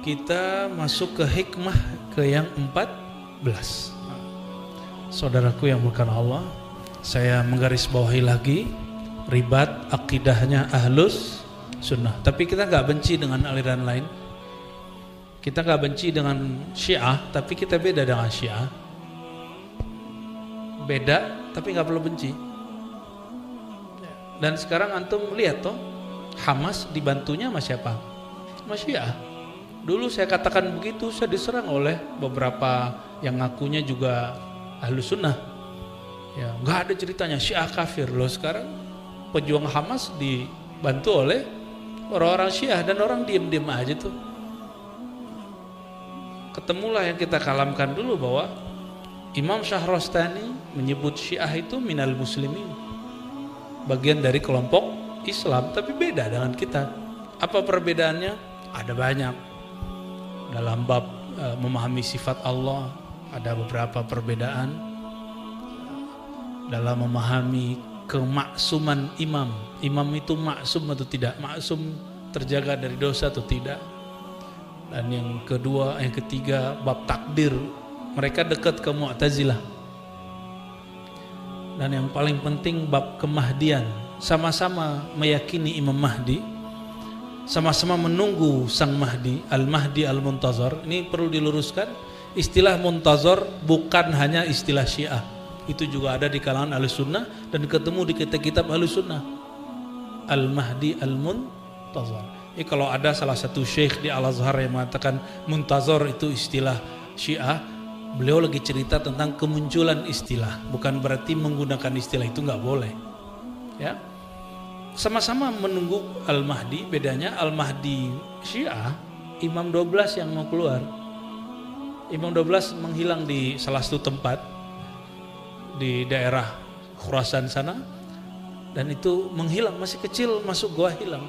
kita masuk ke hikmah ke yang 14. Saudaraku yang bukan Allah, saya menggarisbawahi lagi ribat akidahnya ahlus sunnah. Tapi kita nggak benci dengan aliran lain. Kita nggak benci dengan syiah, tapi kita beda dengan syiah. Beda, tapi nggak perlu benci. Dan sekarang antum lihat toh, Hamas dibantunya sama siapa? Sama syiah. Dulu saya katakan begitu, saya diserang oleh beberapa yang ngakunya juga ahlu sunnah. Ya, nggak ada ceritanya Syiah kafir loh sekarang pejuang Hamas dibantu oleh orang-orang Syiah dan orang diem-diem aja tuh. Ketemulah yang kita kalamkan dulu bahwa Imam Syahrostani menyebut Syiah itu minal muslimin. Bagian dari kelompok Islam tapi beda dengan kita. Apa perbedaannya? Ada banyak dalam bab e, memahami sifat Allah ada beberapa perbedaan dalam memahami kemaksuman imam. Imam itu maksum atau tidak? Maksum terjaga dari dosa atau tidak? Dan yang kedua yang ketiga bab takdir. Mereka dekat ke Mu'tazilah. Dan yang paling penting bab kemahdian. Sama-sama meyakini Imam Mahdi sama-sama menunggu Sang Mahdi, Al-Mahdi Al-Muntazar. Ini perlu diluruskan, istilah Muntazar bukan hanya istilah Syiah. Itu juga ada di kalangan Ahlussunnah dan ketemu di kitab-kitab Ahlussunnah. Al-Mahdi Al-Muntazar. Ini kalau ada salah satu syekh di Al-Azhar yang mengatakan Muntazar itu istilah Syiah, beliau lagi cerita tentang kemunculan istilah, bukan berarti menggunakan istilah itu nggak boleh. Ya, sama-sama menunggu Al-Mahdi bedanya Al-Mahdi Syiah Imam 12 yang mau keluar. Imam 12 menghilang di salah satu tempat di daerah Khurasan sana dan itu menghilang masih kecil masuk gua hilang.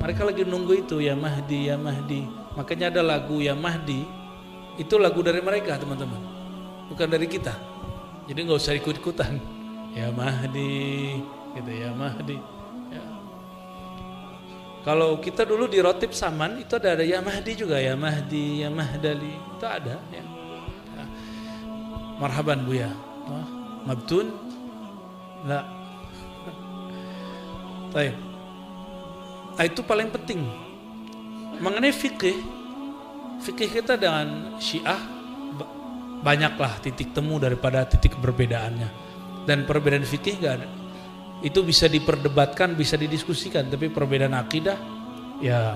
Mereka lagi nunggu itu ya Mahdi ya Mahdi. Makanya ada lagu ya Mahdi. Itu lagu dari mereka teman-teman. Bukan dari kita. Jadi nggak usah ikut-ikutan. Ya Mahdi gitu ya Mahdi. Kalau kita dulu di Rotib Saman itu ada ada ya Mahdi juga ya Mahdi ya Mahdali itu ada ya, ya. marhaban Bu ya. Oh, mabtun. Enggak Baik. Nah, itu paling penting. Mengenai fikih fikih kita dengan Syiah banyaklah titik temu daripada titik perbedaannya. Dan perbedaan fikih gak ada itu bisa diperdebatkan, bisa didiskusikan, tapi perbedaan akidah ya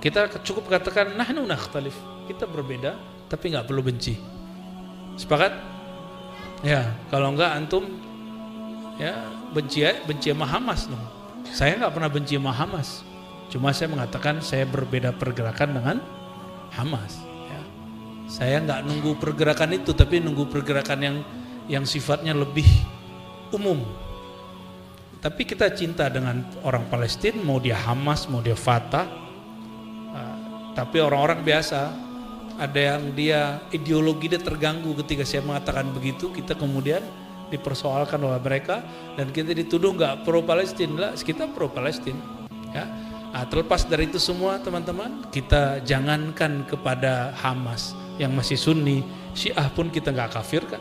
kita cukup katakan nahnu nakhtalif. Kita berbeda tapi nggak perlu benci. Sepakat? Ya, kalau enggak antum ya benci benci sama Hamas dong. Saya nggak pernah benci sama Hamas. Cuma saya mengatakan saya berbeda pergerakan dengan Hamas. Ya. Saya nggak nunggu pergerakan itu, tapi nunggu pergerakan yang yang sifatnya lebih umum, tapi kita cinta dengan orang Palestina, mau dia Hamas, mau dia Fatah. Uh, tapi orang-orang biasa, ada yang dia ideologi dia terganggu ketika saya mengatakan begitu, kita kemudian dipersoalkan oleh mereka dan kita dituduh nggak pro Palestina lah, kita pro Palestina. Ya. Nah, terlepas dari itu semua teman-teman, kita jangankan kepada Hamas yang masih Sunni, Syiah pun kita nggak kafirkan.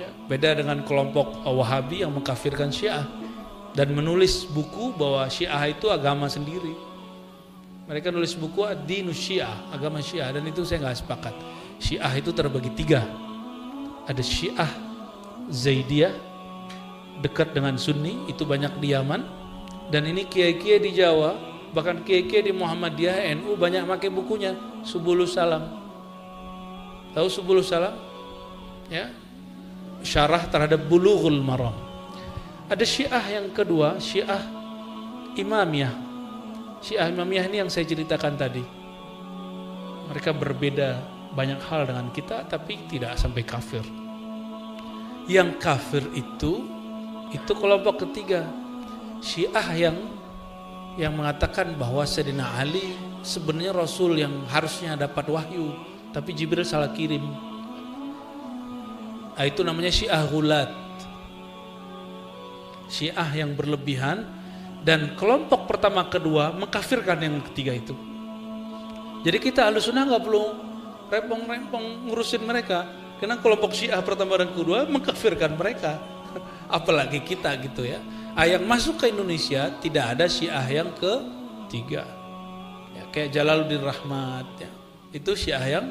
Ya. Beda dengan kelompok Wahabi yang mengkafirkan Syiah dan menulis buku bahwa Syiah itu agama sendiri. Mereka nulis buku Adinus Syiah, agama Syiah dan itu saya nggak sepakat. Syiah itu terbagi tiga. Ada Syiah Zaidiyah dekat dengan Sunni itu banyak di Yaman dan ini kiai-kiai di Jawa bahkan kiai-kiai di Muhammadiyah NU banyak pakai bukunya Subulus Salam. Tahu Subulus Salam? Ya. Syarah terhadap Bulughul Maram ada syiah yang kedua, syiah imamiyah. Syiah imamiyah ini yang saya ceritakan tadi. Mereka berbeda banyak hal dengan kita tapi tidak sampai kafir. Yang kafir itu itu kelompok ketiga. Syiah yang yang mengatakan bahwa Sayyidina Ali sebenarnya Rasul yang harusnya dapat wahyu tapi Jibril salah kirim. Nah, itu namanya Syiah Gulat Syiah yang berlebihan dan kelompok pertama kedua mengkafirkan yang ketiga itu. Jadi kita ahlu sunnah nggak perlu rempong-rempong ngurusin mereka. Karena kelompok syiah pertama dan kedua mengkafirkan mereka. Apalagi kita gitu ya. Ah, yang masuk ke Indonesia tidak ada syiah yang ketiga. Ya, kayak Jalaluddin Rahmat ya. Itu syiah yang.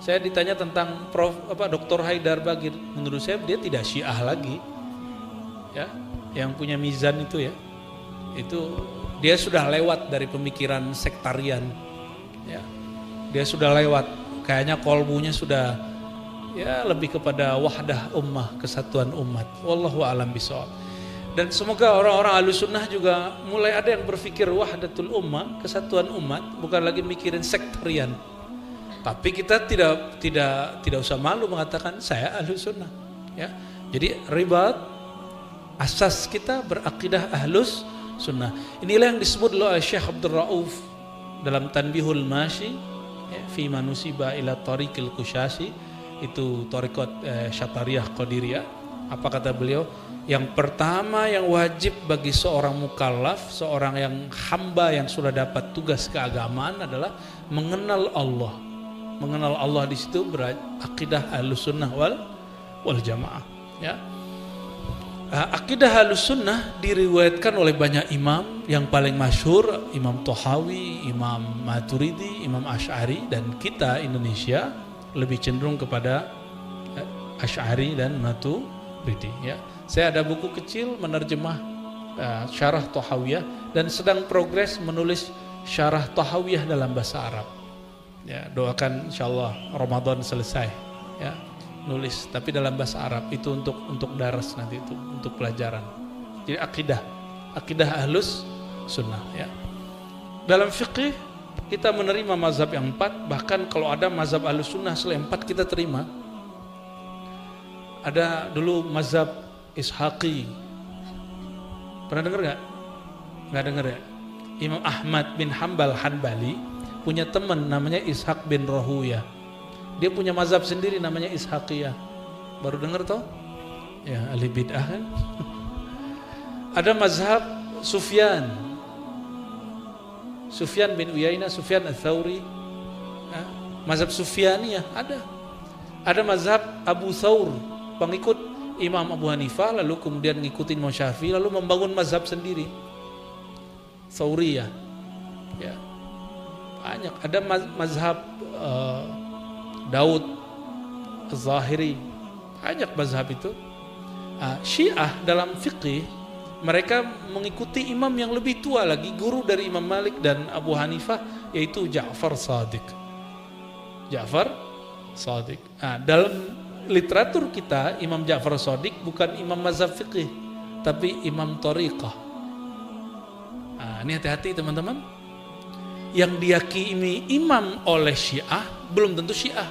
Saya ditanya tentang Prof apa Dr. Haidar Bagir. Menurut saya dia tidak syiah lagi. Ya, yang punya mizan itu ya. Itu dia sudah lewat dari pemikiran sektarian ya. Dia sudah lewat kayaknya kolbunya sudah ya lebih kepada wahdah ummah kesatuan umat. Wallahu alam bisawab dan semoga orang-orang ahlu sunnah juga mulai ada yang berpikir wahdatul ummah kesatuan umat bukan lagi mikirin sektarian. Tapi kita tidak tidak tidak usah malu mengatakan saya ahlu sunnah ya. Jadi ribat asas kita berakidah ahlus sunnah. Inilah yang disebut oleh Syekh Abdul Rauf dalam Tanbihul Masyi ya, fi manusiba ila tariqil kusyasi itu torikot eh, syatariyah qadiriyah. Apa kata beliau? Yang pertama yang wajib bagi seorang mukallaf seorang yang hamba yang sudah dapat tugas keagamaan adalah mengenal Allah. Mengenal Allah di situ berakidah sunnah wal wal jamaah ya akidah halus sunnah diriwayatkan oleh banyak imam yang paling masyhur Imam Tohawi, Imam Maturidi, Imam Ash'ari dan kita Indonesia lebih cenderung kepada uh, Ash'ari dan Maturidi ya. Saya ada buku kecil menerjemah uh, syarah Tohawiyah dan sedang progres menulis syarah Tohawiyah dalam bahasa Arab. Ya, doakan insyaallah Ramadan selesai ya nulis tapi dalam bahasa Arab itu untuk untuk daras nanti itu untuk pelajaran. Jadi akidah akidah ahlus sunnah ya. Dalam fikih kita menerima mazhab yang empat bahkan kalau ada mazhab ahlus sunnah selain empat kita terima. Ada dulu mazhab ishaqi. Pernah dengar nggak? Nggak dengar ya? Imam Ahmad bin Hambal Hanbali punya teman namanya Ishaq bin Rohuya dia punya mazhab sendiri namanya Ishaqiyah. Baru dengar toh? Ya, ahli bid'ah kan? Ada mazhab Sufyan. Sufyan bin Uyainah, Sufyan al-Thawri. Mazhab Sufyaniyah ada. Ada mazhab Abu Thawr, pengikut Imam Abu Hanifah lalu kemudian ngikutin Imam lalu membangun mazhab sendiri. Thawriyah. Ya. Banyak ada mazhab uh, Daud Zahiri banyak mazhab itu. Uh, Syiah dalam fikih mereka mengikuti imam yang lebih tua lagi guru dari Imam Malik dan Abu Hanifah yaitu Ja'far Sadiq. Ja'far Sadiq. Nah, dalam literatur kita Imam Ja'far Sadiq bukan imam mazhab fikih tapi imam tariqah nah, ini hati-hati teman-teman yang diyakini imam oleh Syiah belum tentu Syiah.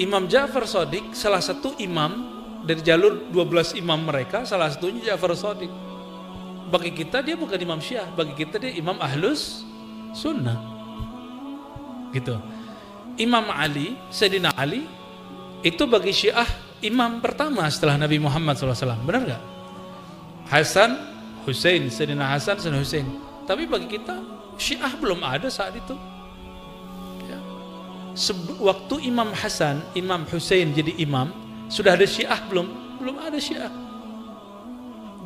Imam Ja'far Sodik salah satu imam dari jalur 12 imam mereka salah satunya Ja'far Sodik. Bagi kita dia bukan imam Syiah, bagi kita dia imam Ahlus Sunnah. Gitu. Imam Ali, Sayyidina Ali itu bagi Syiah imam pertama setelah Nabi Muhammad SAW. Benar nggak? Hasan Hussein, Sayyidina Hasan, Sayyidina Hussein. Tapi bagi kita Syiah belum ada saat itu. Ya. Waktu Imam Hasan, Imam Hussein jadi imam, sudah ada Syiah belum? Belum ada Syiah.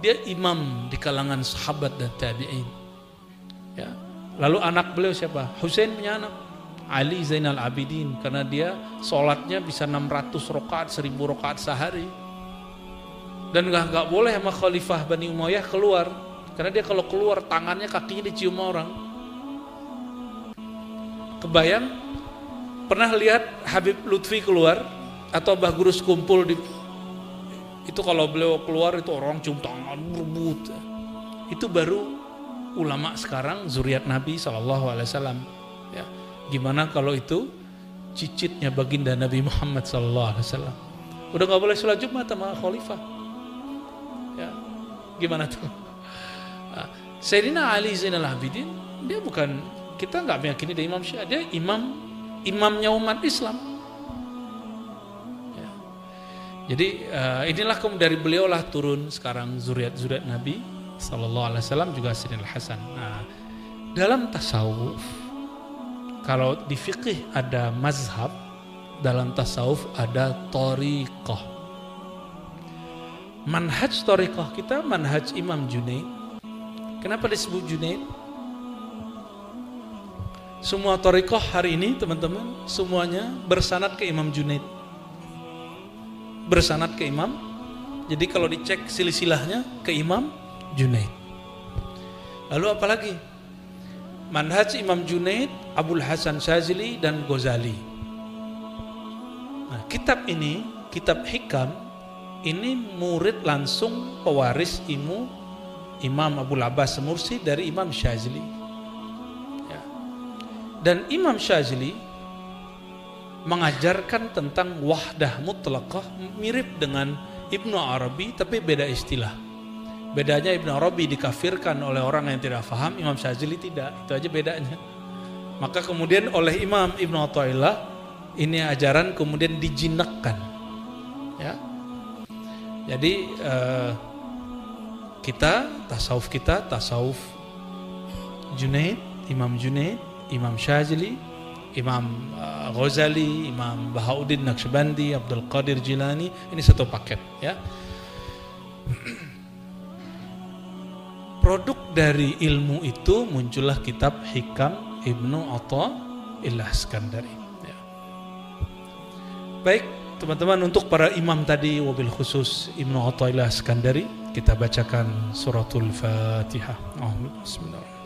Dia imam di kalangan sahabat dan tabi'in. Ya. Lalu anak beliau siapa? Hussein punya anak. Ali Zainal Abidin karena dia sholatnya bisa 600 rokaat, 1000 rokaat sehari dan nggak nggak boleh sama Khalifah Bani Umayyah keluar. Karena dia kalau keluar tangannya kakinya dicium orang. Kebayang? Pernah lihat Habib Lutfi keluar? Atau Mbah Gurus kumpul di itu kalau beliau keluar itu orang cium tangan berebut. Itu baru ulama sekarang zuriat Nabi Wasallam. Ya gimana kalau itu cicitnya baginda Nabi Muhammad Wasallam? Udah nggak boleh sholat Jumat sama Khalifah. Gimana tuh? Ah, Sayyidina Ali Zainal Abidin dia bukan kita nggak meyakini dia imam Syiah, dia imam imamnya umat Islam. Ya. Jadi uh, inilah dari beliau lah turun sekarang zuriat zuriat Nabi Sallallahu Alaihi Wasallam juga Sayyidina Hasan. Nah, dalam tasawuf kalau di fikih ada mazhab dalam tasawuf ada toriqoh manhaj toriqoh kita manhaj Imam Junaid. Kenapa disebut Junaid? Semua toriqoh hari ini teman-teman semuanya bersanad ke Imam Junaid. Bersanad ke Imam. Jadi kalau dicek silsilahnya ke Imam Junaid. Lalu apalagi manhaj Imam Junaid Abdul Hasan Shazili dan Ghazali. Nah, kitab ini kitab hikam ini murid langsung pewaris ilmu Imam Abu Abbas Mursi dari Imam Shazili ya. dan Imam Shazili mengajarkan tentang wahdah mutlaqah mirip dengan Ibnu Arabi tapi beda istilah Bedanya Ibn Arabi dikafirkan oleh orang yang tidak faham, Imam Syazili tidak. Itu aja bedanya. Maka kemudian oleh Imam Ibn Atta'illah, ini ajaran kemudian dijinakkan. Ya. Jadi uh, kita, tasawuf kita, tasawuf Junaid, Imam Junaid, Imam Syazili, Imam uh, Ghazali, Imam Bahauddin Naqsyabandi, Abdul Qadir Jilani, ini satu paket ya. produk dari ilmu itu muncullah kitab Hikam Ibnu Atta Ilah Skandari. Ya. Baik teman-teman untuk para imam tadi wabil khusus Ibnu Atta Ilah Skandari kita bacakan suratul Fatihah. Oh, Bismillahirrahmanirrahim.